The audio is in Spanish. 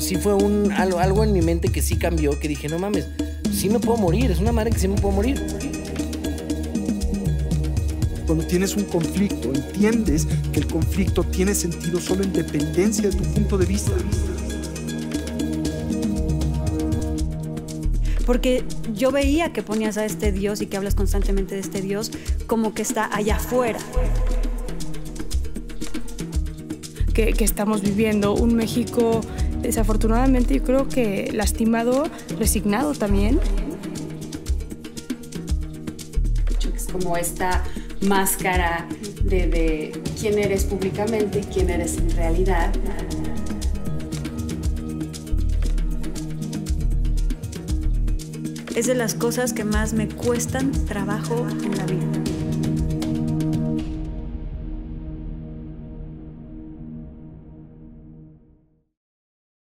sí fue un, algo, algo en mi mente que sí cambió, que dije, no mames, sí me puedo morir, es una madre que sí me puedo morir. Cuando tienes un conflicto, entiendes que el conflicto tiene sentido solo en dependencia de tu punto de vista. Porque yo veía que ponías a este Dios y que hablas constantemente de este Dios como que está allá afuera. Que, que estamos viviendo un México desafortunadamente yo creo que lastimado, resignado también. Es como esta máscara de, de quién eres públicamente y quién eres en realidad. Es de las cosas que más me cuestan trabajo en la vida.